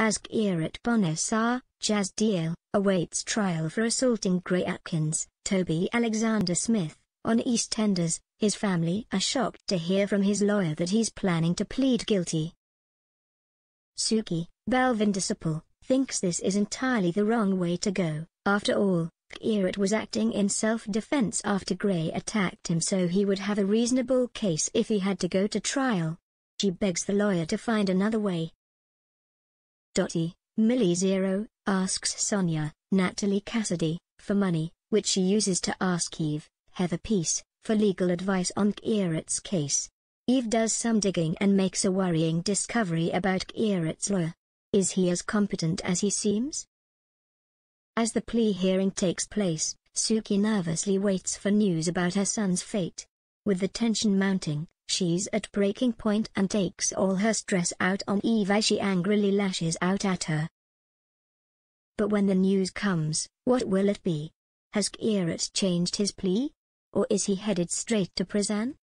as Kheerat Panesar, Deol, awaits trial for assaulting Gray Atkins, Toby Alexander Smith, on EastEnders, his family are shocked to hear from his lawyer that he's planning to plead guilty. Suki, Balvinder Sopal, thinks this is entirely the wrong way to go. After all, Kheerat was acting in self-defense after Gray attacked him so he would have a reasonable case if he had to go to trial. She begs the lawyer to find another way. Dotty, Milly Zero, asks Sonia, Natalie Cassidy, for money, which she uses to ask Eve, Heather Peace, for legal advice on Kheerat's case. Eve does some digging and makes a worrying discovery about Kheerat's lawyer. Is he as competent as he seems? As the plea hearing takes place, Suki nervously waits for news about her son's fate. With the tension mounting, she's at breaking point and takes all her stress out on Eve as she angrily lashes out at her. But when the news comes, what will it be? Has Kheerat changed his plea? Or is he headed straight to prison?